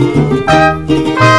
Música